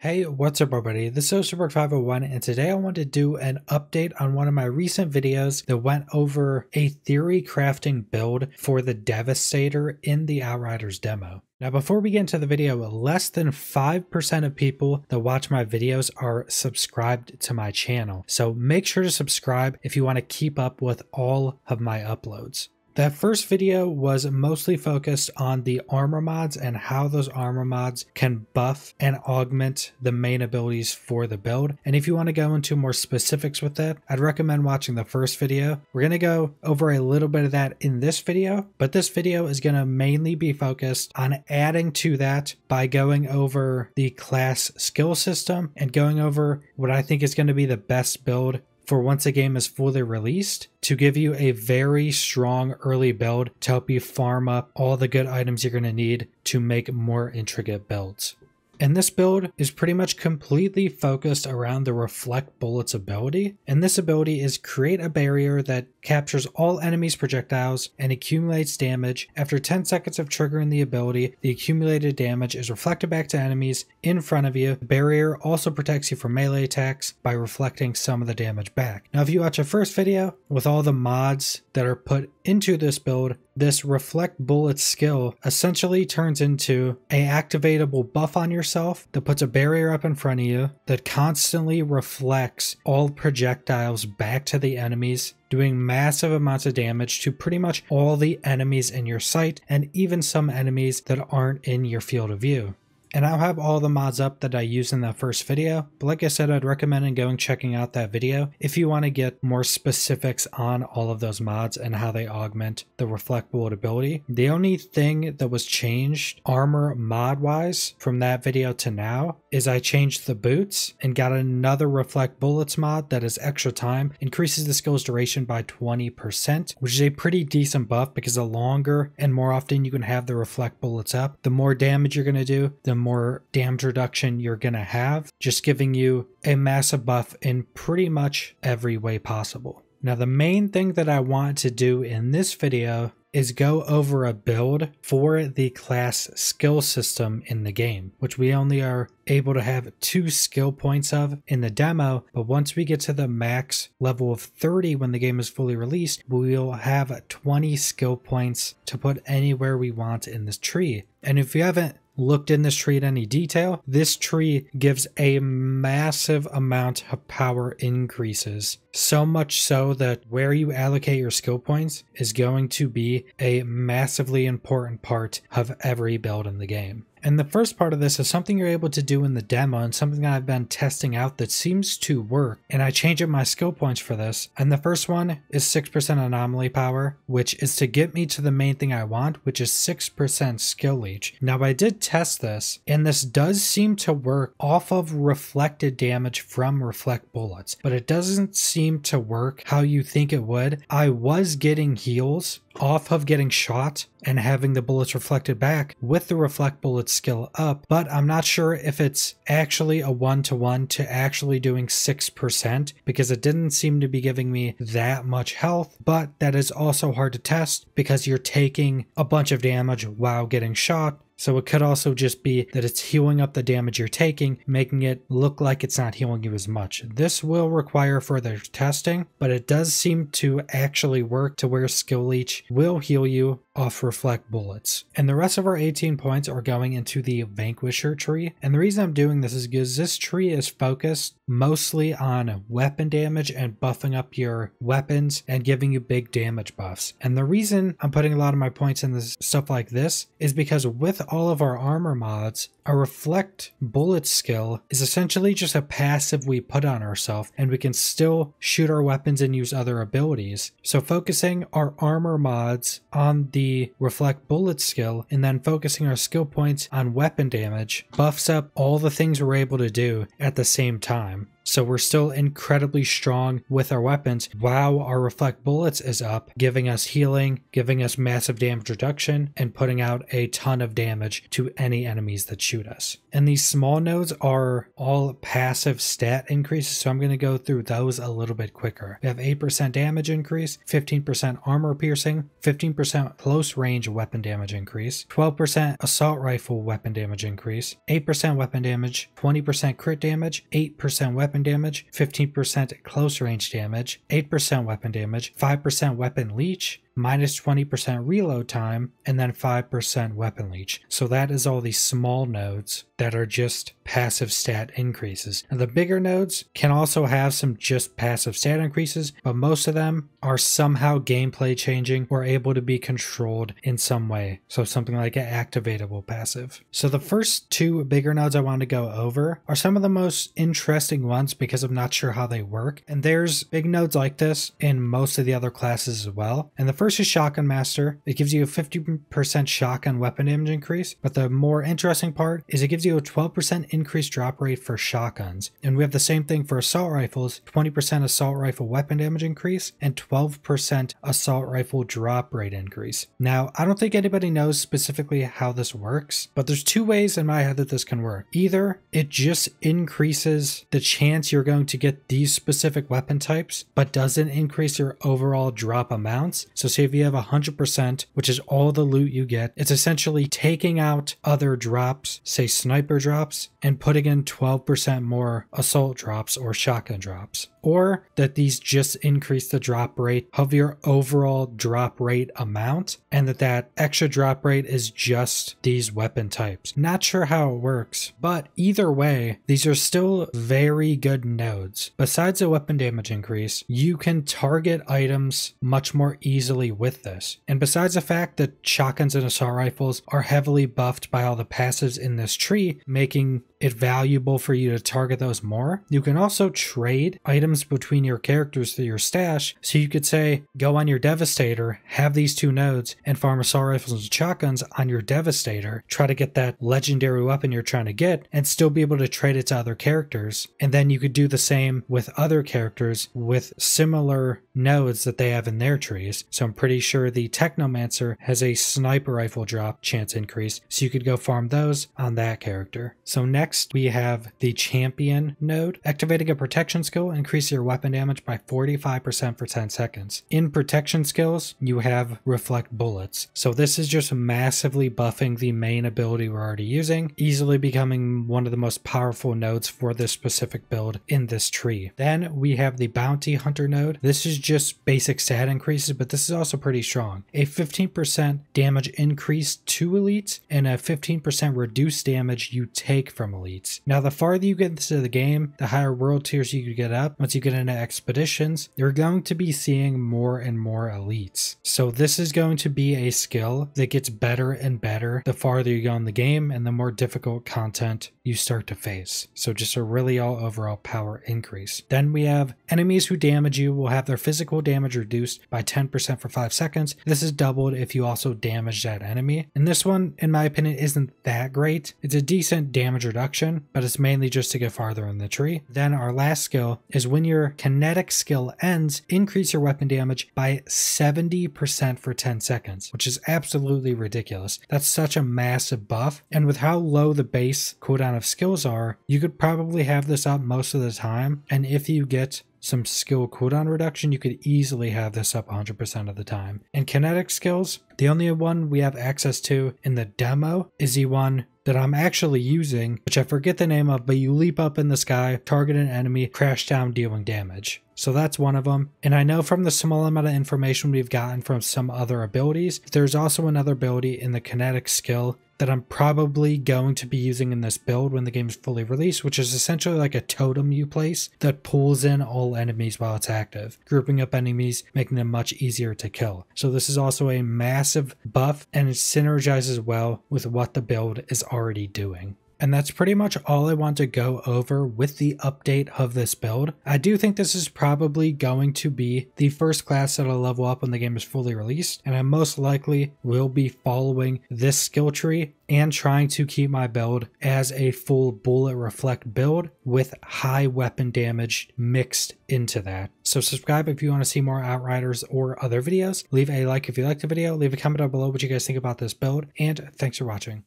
Hey, what's up everybody? This is Osterberg501 and today I want to do an update on one of my recent videos that went over a theory crafting build for the Devastator in the Outriders demo. Now before we get into the video, less than 5% of people that watch my videos are subscribed to my channel. So make sure to subscribe if you want to keep up with all of my uploads. That first video was mostly focused on the armor mods and how those armor mods can buff and augment the main abilities for the build. And if you want to go into more specifics with that, I'd recommend watching the first video. We're going to go over a little bit of that in this video, but this video is going to mainly be focused on adding to that by going over the class skill system and going over what I think is going to be the best build for once a game is fully released to give you a very strong early build to help you farm up all the good items you're going to need to make more intricate builds. And this build is pretty much completely focused around the Reflect Bullets ability. And this ability is create a barrier that captures all enemies' projectiles and accumulates damage. After 10 seconds of triggering the ability, the accumulated damage is reflected back to enemies in front of you. The barrier also protects you from melee attacks by reflecting some of the damage back. Now, if you watch a first video with all the mods that are put into this build, this reflect bullet skill essentially turns into a activatable buff on yourself that puts a barrier up in front of you that constantly reflects all projectiles back to the enemies doing massive amounts of damage to pretty much all the enemies in your sight and even some enemies that aren't in your field of view. And I'll have all the mods up that I used in that first video, but like I said, I'd recommend going checking out that video if you want to get more specifics on all of those mods and how they augment the reflect bullet ability. The only thing that was changed armor mod wise from that video to now is I changed the boots and got another reflect bullets mod that is extra time, increases the skill's duration by 20%, which is a pretty decent buff because the longer and more often you can have the reflect bullets up, the more damage you're going to do, the more damage reduction you're going to have, just giving you a massive buff in pretty much every way possible. Now, the main thing that I want to do in this video is go over a build for the class skill system in the game, which we only are able to have two skill points of in the demo. But once we get to the max level of 30 when the game is fully released, we'll have 20 skill points to put anywhere we want in this tree. And if you haven't looked in this tree in any detail, this tree gives a massive amount of power increases. So much so that where you allocate your skill points is going to be a massively important part of every build in the game. And the first part of this is something you're able to do in the demo and something I've been testing out that seems to work. And I change up my skill points for this. And the first one is 6% anomaly power, which is to get me to the main thing I want, which is 6% skill leech. Now I did test this and this does seem to work off of reflected damage from reflect bullets, but it doesn't seem to work how you think it would. I was getting heals off of getting shot and having the bullets reflected back with the reflect bullet skill up, but I'm not sure if it's actually a one to one to actually doing 6% because it didn't seem to be giving me that much health, but that is also hard to test because you're taking a bunch of damage while getting shot so it could also just be that it's healing up the damage you're taking, making it look like it's not healing you as much. This will require further testing, but it does seem to actually work to where Skill Leech will heal you off reflect bullets. And the rest of our 18 points are going into the Vanquisher tree. And the reason I'm doing this is because this tree is focused mostly on weapon damage and buffing up your weapons and giving you big damage buffs. And the reason I'm putting a lot of my points in this stuff like this is because with all of our armor mods, a reflect bullet skill is essentially just a passive we put on ourselves and we can still shoot our weapons and use other abilities. So focusing our armor mods on the reflect bullet skill and then focusing our skill points on weapon damage buffs up all the things we're able to do at the same time. So we're still incredibly strong with our weapons while our reflect bullets is up, giving us healing, giving us massive damage reduction, and putting out a ton of damage to any enemies that shoot us. And these small nodes are all passive stat increases, so I'm going to go through those a little bit quicker. We have 8% damage increase, 15% armor piercing, 15% close range weapon damage increase, 12% assault rifle weapon damage increase, 8% weapon damage, 20% crit damage, 8% weapon damage, 15% close range damage, 8% weapon damage, 5% weapon leech, minus 20% reload time, and then 5% weapon leech. So that is all these small nodes that are just passive stat increases. And the bigger nodes can also have some just passive stat increases, but most of them are somehow gameplay changing or able to be controlled in some way. So something like an activatable passive. So the first two bigger nodes I want to go over are some of the most interesting ones because I'm not sure how they work. And there's big nodes like this in most of the other classes as well. And the first Is Shotgun Master. It gives you a 50% shotgun weapon damage increase, but the more interesting part is it gives you a 12% increased drop rate for shotguns. And we have the same thing for assault rifles 20% assault rifle weapon damage increase and 12% assault rifle drop rate increase. Now, I don't think anybody knows specifically how this works, but there's two ways in my head that this can work. Either it just increases the chance you're going to get these specific weapon types, but doesn't increase your overall drop amounts. So if you have 100%, which is all the loot you get, it's essentially taking out other drops, say sniper drops, and putting in 12% more assault drops or shotgun drops or that these just increase the drop rate of your overall drop rate amount and that that extra drop rate is just these weapon types. Not sure how it works, but either way, these are still very good nodes. Besides the weapon damage increase, you can target items much more easily with this. And besides the fact that shotguns and assault rifles are heavily buffed by all the passives in this tree, making it valuable for you to target those more. You can also trade items between your characters through your stash. So you could say, go on your Devastator, have these two nodes, and farm assault rifles and shotguns on your Devastator, try to get that legendary weapon you're trying to get, and still be able to trade it to other characters. And then you could do the same with other characters with similar nodes that they have in their trees. So I'm pretty sure the Technomancer has a sniper rifle drop chance increase, so you could go farm those on that character. So next Next, we have the champion node. Activating a protection skill, increase your weapon damage by 45% for 10 seconds. In protection skills, you have reflect bullets. So this is just massively buffing the main ability we're already using, easily becoming one of the most powerful nodes for this specific build in this tree. Then we have the bounty hunter node. This is just basic stat increases, but this is also pretty strong. A 15% damage increase to elites and a 15% reduced damage you take from elites. Now, the farther you get into the game, the higher world tiers you get up. Once you get into expeditions, you're going to be seeing more and more elites. So this is going to be a skill that gets better and better the farther you go in the game and the more difficult content you start to face. So just a really all overall power increase. Then we have enemies who damage you will have their physical damage reduced by 10% for 5 seconds. This is doubled if you also damage that enemy. And this one, in my opinion, isn't that great. It's a decent damage reduction reduction, but it's mainly just to get farther in the tree. Then our last skill is when your kinetic skill ends, increase your weapon damage by 70% for 10 seconds, which is absolutely ridiculous. That's such a massive buff. And with how low the base cooldown of skills are, you could probably have this up most of the time. And if you get some skill cooldown reduction, you could easily have this up 100% of the time. And kinetic skills, the only one we have access to in the demo is the one that I'm actually using, which I forget the name of, but you leap up in the sky, target an enemy, crash down, dealing damage. So that's one of them. And I know from the small amount of information we've gotten from some other abilities, there's also another ability in the kinetic skill that I'm probably going to be using in this build when the game is fully released, which is essentially like a totem you place that pulls in all enemies while it's active, grouping up enemies, making them much easier to kill. So this is also a massive buff and it synergizes well with what the build is already doing. And that's pretty much all I want to go over with the update of this build. I do think this is probably going to be the first class that I'll level up when the game is fully released, and I most likely will be following this skill tree and trying to keep my build as a full bullet reflect build with high weapon damage mixed into that. So subscribe if you want to see more Outriders or other videos. Leave a like if you liked the video. Leave a comment down below what you guys think about this build. And thanks for watching.